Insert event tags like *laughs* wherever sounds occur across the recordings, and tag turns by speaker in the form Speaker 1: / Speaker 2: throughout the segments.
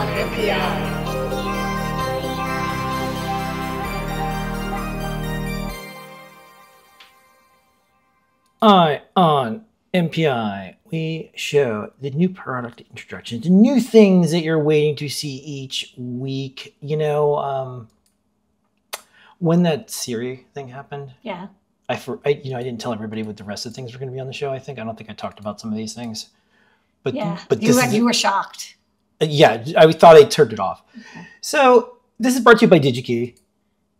Speaker 1: on NPI.
Speaker 2: EYE on NPI, we show the new product introductions, the new things that you're waiting to see each week. You know, um, when that Siri thing happened,
Speaker 3: Yeah.
Speaker 2: I, for, I you know I didn't tell everybody what the rest of the things were going to be on the show. I think I don't think I talked about some of these things, but
Speaker 3: Yeah.
Speaker 2: but
Speaker 3: you, were, you were shocked.
Speaker 2: Yeah, I thought I turned it off. So this is brought to you by DigiKey.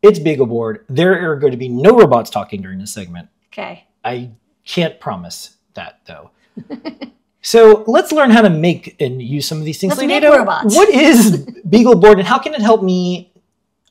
Speaker 2: It's BeagleBoard. There are going to be no robots talking during this segment.
Speaker 3: Okay.
Speaker 2: I can't promise that though. *laughs* so let's learn how to make and use some of these things.
Speaker 3: Let's make robots.
Speaker 2: What is *laughs* BeagleBoard and how can it help me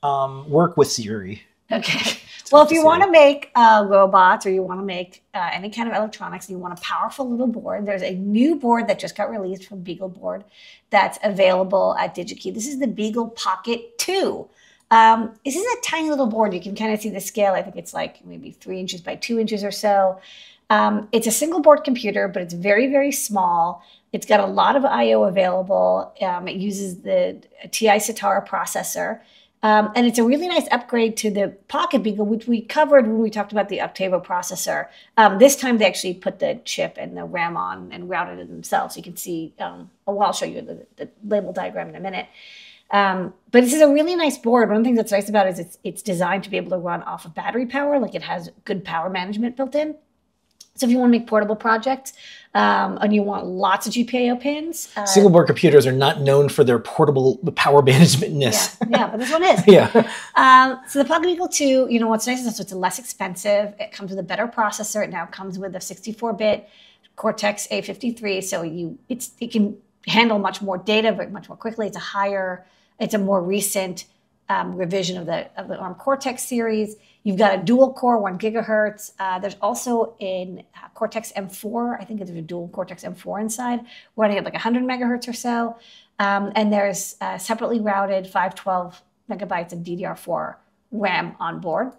Speaker 2: um, work with Siri?
Speaker 3: Okay. Well, if you want to make uh, robots or you want to make uh, any kind of electronics, and you want a powerful little board. There's a new board that just got released from BeagleBoard that's available at DigiKey. This is the Beagle Pocket 2. Um, this is a tiny little board. You can kind of see the scale. I think it's like maybe three inches by two inches or so. Um, it's a single board computer, but it's very, very small. It's got a lot of I/O available. Um, it uses the TI Sitara processor. Um, and it's a really nice upgrade to the Pocket Beagle, which we covered when we talked about the Octavo processor. Um, this time they actually put the chip and the RAM on and routed it themselves. You can see, um, oh, well, I'll show you the, the label diagram in a minute. Um, but this is a really nice board. One of the things that's nice about it is it's, it's designed to be able to run off of battery power, like it has good power management built in. So if you want to make portable projects um, and you want lots of GPIO pins, uh,
Speaker 2: Single board computers are not known for their portable power *laughs* managementness.
Speaker 3: yeah, yeah, but this one is. *laughs*
Speaker 2: Yeah.
Speaker 3: Um, so the Pocket Beagle 2, you know, what's nice is it's less expensive. It comes with a better processor. It now comes with a 64-bit Cortex A53, so you it's it can handle much more data very much more quickly. It's a higher, it's a more recent um, revision of the of the ARM Cortex series. You've got a dual core, one gigahertz. Uh, there's also in uh, Cortex M4. I think there's a dual Cortex M4 inside, running at like 100 megahertz or so. Um, and there's uh, separately routed 512 megabytes of DDR4 RAM on board.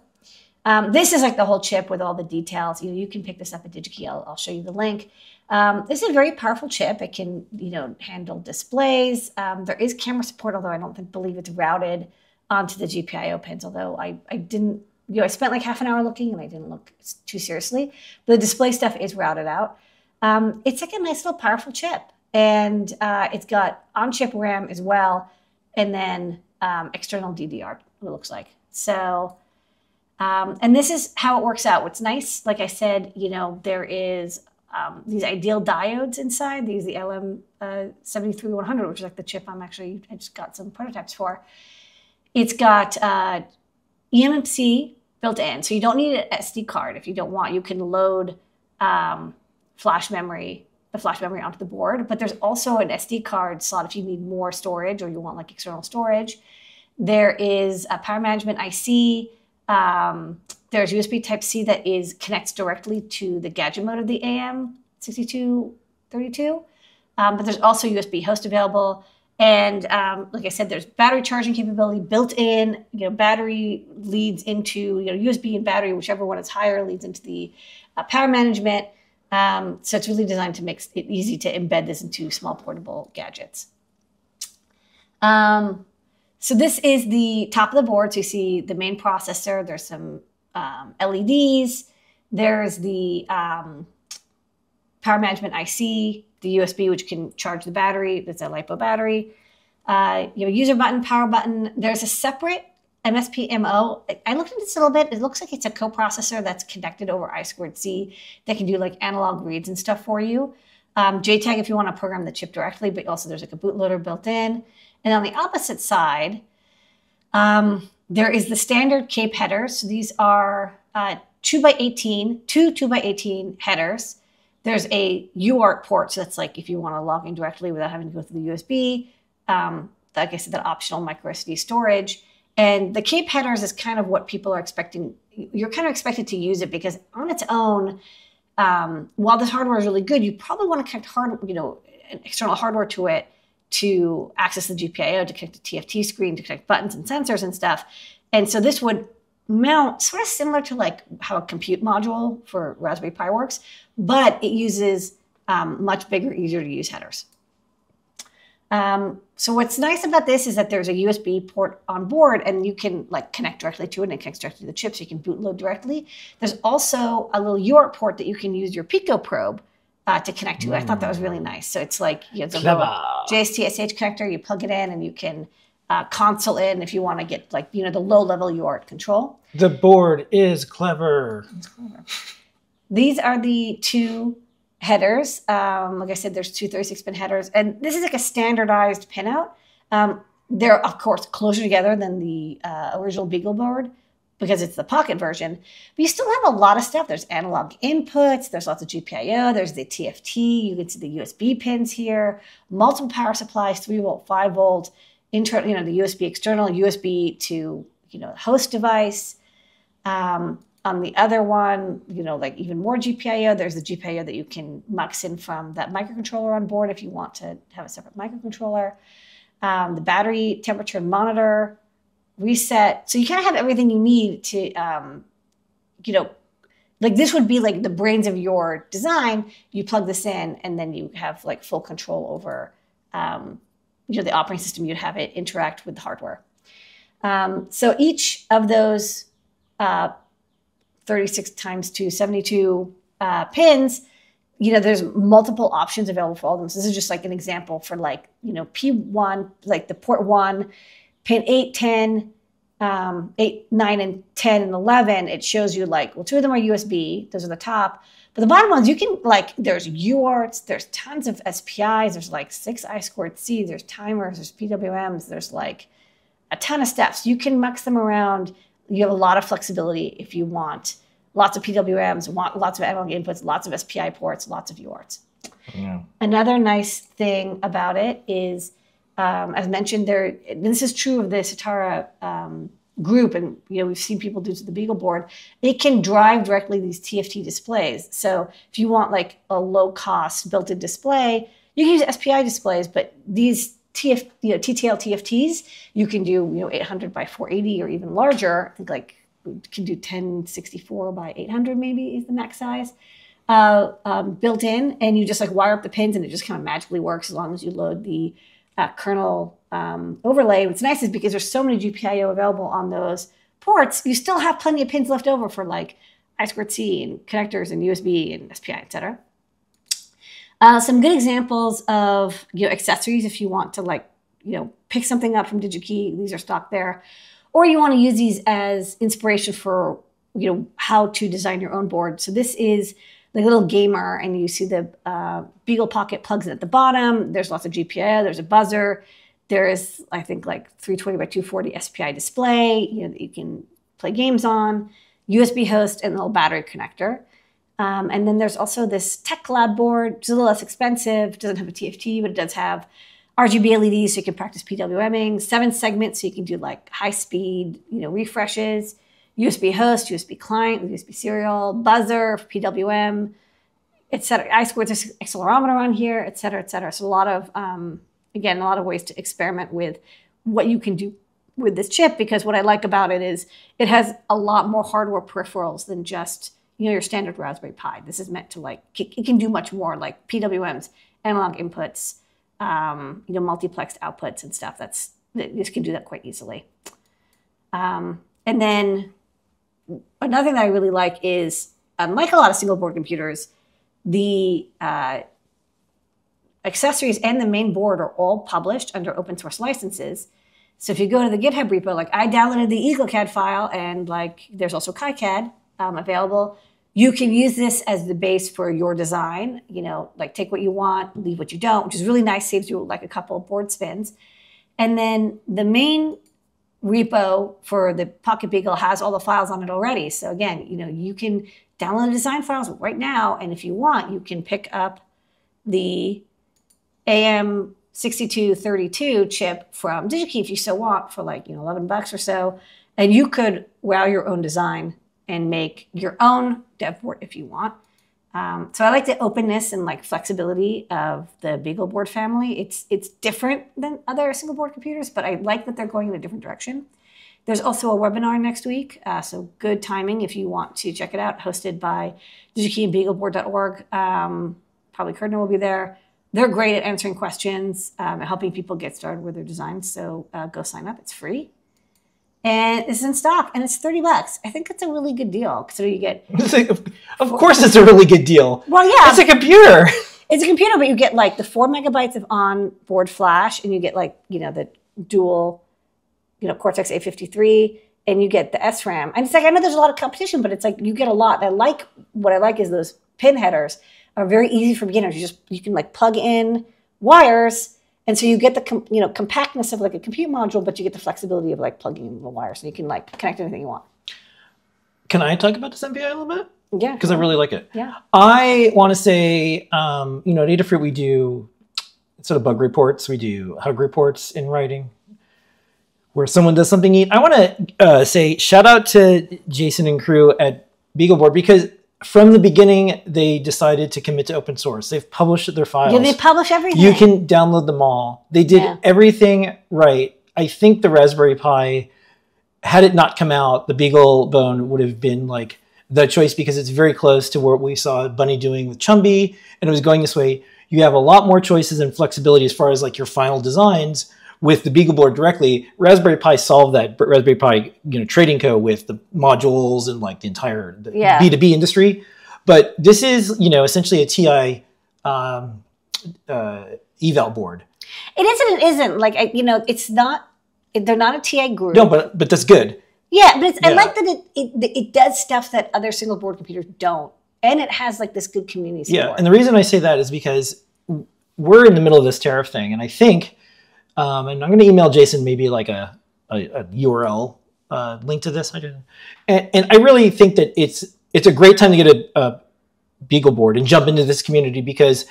Speaker 3: Um, this is like the whole chip with all the details. You know, you can pick this up at DigiKey. I'll, I'll show you the link. Um, this is a very powerful chip. It can, you know, handle displays. Um, there is camera support, although I don't think, believe it's routed onto the GPIO pins. Although I, I didn't, you know, I spent like half an hour looking and I didn't look too seriously. The display stuff is routed out. Um, it's like a nice little powerful chip, and uh, it's got on-chip RAM as well, and then um, external DDR. It looks like so. Um, and this is how it works out. What's nice, like I said, you know, there is um, these ideal diodes inside. These the LM uh, 73100, which is like the chip I'm actually I just got some prototypes for. It's got uh, eMMC built in, so you don't need an SD card if you don't want. You can load um, flash memory, the flash memory onto the board. But there's also an SD card slot if you need more storage or you want like external storage. There is a power management IC. Um, there's USB Type C that is connects directly to the gadget mode of the AM6232. Um, but there's also USB host available. And um, like I said, there's battery charging capability built in. You know, battery leads into you know USB and battery, whichever one is higher, leads into the uh, power management. Um, so it's really designed to make it easy to embed this into small portable gadgets. Um, so this is the top of the board. So you see the main processor. There's some um, LEDs. There's the um, power management IC, the USB, which can charge the battery. That's a LiPo battery. Uh, you a user button, power button. There's a separate MSPM0. I- I looked into this a little bit. It looks like it's a coprocessor that's connected over I2C that can do like analog reads and stuff for you. Um, JTAG if you want to program the chip directly, but also there's like a bootloader built in. And on the opposite side, um, there is the standard CAPE headers. So these are uh, 2 by 18, two 2 by 18 headers. There's a UART port. So that's like if you want to log in directly without having to go through the USB. Um, like I said, that optional micro SD storage. And the CAPE headers is kind of what people are expecting. You're kind of expected to use it because on its own, um, while this hardware is really good, you probably want to connect hard, you know, external hardware to it to access the GPIO, to connect the TFT screen, to connect buttons and sensors and stuff. And so this would mount sort of similar to like how a compute module for Raspberry Pi works, but it uses um, much bigger, easier to use headers. Um, so what's nice about this is that there's a USB port on board and you can like connect directly to it and it connects directly to the chip so you can boot load directly. There's also a little UART port that you can use your Pico probe uh, to connect to. Mm. I thought that was really nice. So it's like you know, the little JST-SH connector, you plug it in and you can uh, console in if you want to get like, you know, the low level UART control.
Speaker 2: The board is clever. clever.
Speaker 3: These are the two headers. Um, like I said, there's two 36 pin headers, and this is like a standardized pinout. Um, they're of course closer together than the uh, original Beagle board because it's the pocket version. But you still have a lot of stuff. There's analog inputs. There's lots of GPIO. There's the TFT. You can see the USB pins here. Multiple power supplies: three volt, five volt, internal. You know the USB external, USB to you know host device. Um, on the other one, you know, like even more GPIO, there's the GPIO that you can mux in from that microcontroller on board if you want to have a separate microcontroller. Um, the battery temperature monitor, reset. So you kind of have everything you need to, um, you know, like this would be like the brains of your design. You plug this in and then you have like full control over, um, you know, the operating system. You'd have it interact with the hardware. Um, so each of those uh, 36 times 2, 72 uh, pins, you know, there's multiple options available for all of them. So this is just like an example for like, you know, P1, like the port one, pin 8, 10, um, 8, 9, and 10 and 11. It shows you like, well, two of them are USB. Those are the top. But the bottom ones, you can like, there's UARTs, there's tons of SPIs, there's like six I squared C, there's timers, there's PWMs, there's like a ton of steps. You can mix them around you have a lot of flexibility if you want lots of PWMs, want lots of analog inputs, lots of SPI ports, lots of UARTs. Yeah. Another nice thing about it is, um, as mentioned, there. This is true of the Sitara um, group, and you know we've seen people do to the Beagle board. It can drive directly these TFT displays. So if you want like a low cost built-in display, you can use SPI displays, but these TF, you know, TTL TFTs, you can do, you know, 800 by 480 or even larger. I think like can do 1064 by 800 maybe is the max size uh, um, built in. And you just like wire up the pins and it just kind of magically works as long as you load the uh, kernel um, overlay. What's nice is because there's so many GPIO available on those ports, you still have plenty of pins left over for like I squared C and connectors and USB and SPI, etc. Uh, some good examples of you know, accessories if you want to like, you know, pick something up from DigiKey. These are stock there. Or you want to use these as inspiration for, you know, how to design your own board. So this is the little gamer and you see the uh, Beagle Pocket plugs at the bottom. There's lots of GPIO. There's a buzzer. There is, I think, like 320 by 240 SPI display, you know, that you can play games on, USB host, and a little battery connector. Um, and then there's also this Tech Lab board, which is a little less expensive, doesn't have a TFT, but it does have RGB LEDs so you can practice PWMing, seven segments so you can do like high speed, you know, refreshes, USB host, USB client USB serial, buzzer PWM, etc. I squared this accelerometer on here, et cetera, et cetera. So a lot of, um, again, a lot of ways to experiment with what you can do with this chip because what I like about it is it has a lot more hardware peripherals than just you know, your standard Raspberry Pi. This is meant to like, it can do much more like PWMs, analog inputs, um, you know, multiplexed outputs and stuff. That's, this can do that quite easily. Um, and then another thing that I really like is, unlike a lot of single board computers, the uh, accessories and the main board are all published under open source licenses. So if you go to the GitHub repo, like I downloaded the EagleCAD file and like there's also KiCad um, available. You can use this as the base for your design you know like take what you want leave what you don't which is really nice saves you like a couple of board spins. And then the main repo for the pocket beagle has all the files on it already. So again you know you can download the design files right now and if you want you can pick up the am 6232 chip from digikey if you so want for like you know 11 bucks or so and you could wow your own design and make your own dev board if you want. Um, so I like the openness and like flexibility of the BeagleBoard family. It's it's different than other single board computers, but I like that they're going in a different direction. There's also a webinar next week, uh, so good timing if you want to check it out. Hosted by DigiKey and BeagleBoard.org. Um, probably Kridner will be there. They're great at answering questions um, and helping people get started with their designs. So uh, go sign up. It's free. And it's in stock and it's 30 bucks. I think it's a really good deal. So you get, *laughs*
Speaker 2: like, of, of course, it's a really good deal.
Speaker 3: well, yeah,
Speaker 2: It's a computer.
Speaker 3: it's a computer, but you get like the four megabytes of on-board flash, and you get like you know the dual, you know Cortex A53, and you get the SRAM. And it's like I know there's a lot of competition, but it's like you get a lot. I like what I like is those pin headers are very easy for beginners. You just you can like plug in wires, and so you get the com- you know compactness of like a compute module, but you get the flexibility of like plugging in the wires, and you can like connect anything you want.
Speaker 2: Can I talk about this NPI a little bit?
Speaker 3: Yeah,
Speaker 2: Because I really like it.
Speaker 3: yeah.
Speaker 2: I want to say, um, you know, at Adafruit we do sort of bug reports. We do hug reports in writing, where someone does something neat. I want to uh, say shout out to Jason and crew at BeagleBoard because from the beginning they decided to commit to open source. They've published their files.
Speaker 3: Yeah, they publish everything.
Speaker 2: You can download them all. They did
Speaker 3: Yeah.
Speaker 2: everything right. I think the Raspberry Pi, had it not come out, the Beagle Bone would have been like the choice because it's very close to what we saw bunnie doing with Chumby, and it was going this way. You have a lot more choices and flexibility as far as like your final designs with the Beagle board directly. Raspberry Pi solved that, Raspberry Pi, you know, trading co with the modules and like the entire the
Speaker 3: Yeah.
Speaker 2: B2B industry. But this is, you know, essentially a TI um, uh, eval board.
Speaker 3: It isn't. It isn't. Like I, you know, it's not. They're not a TI group.
Speaker 2: No, but but that's good.
Speaker 3: Yeah, but it's, I like that it, it it does stuff that other single board computers don't, and it has like this good community support.
Speaker 2: Yeah, and the reason I say that is because we're in the middle of this tariff thing, and I think, um, and I'm going to email Jason maybe like a, a, a URL uh, link to this. I didn't, and, and I really think that it's it's a great time to get a, a Beagle board and jump into this community because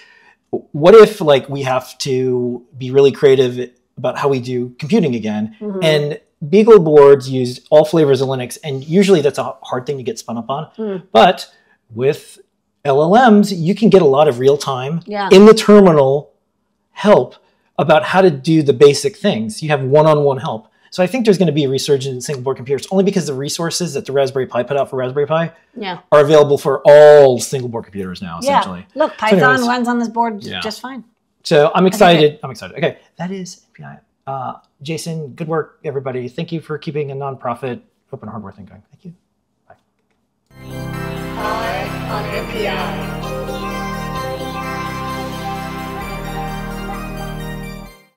Speaker 2: what if like we have to be really creative about how we do computing again
Speaker 3: Mhm.
Speaker 2: and Beagle boards used all flavors of Linux, and usually that's a hard thing to get spun up on.
Speaker 3: Mm.
Speaker 2: But with LLMs, you can get a lot of real time
Speaker 3: Yeah.
Speaker 2: in the terminal help about how to do the basic things. You have one on one help. So I think there's going to be a resurgence in single board computers only because the resources that the Raspberry Pi put out for Raspberry Pi
Speaker 3: yeah,
Speaker 2: are available for all single board computers now, essentially.
Speaker 3: yeah. Look, Python
Speaker 2: anyways-
Speaker 3: runs on this board
Speaker 2: Yeah.
Speaker 3: just fine.
Speaker 2: So I'm excited. I'm excited. Okay, that is NPI. Uh, Jason, good work, everybody. Thank you for keeping a nonprofit open hardware thing going. Thank you.
Speaker 1: Pi on NPI.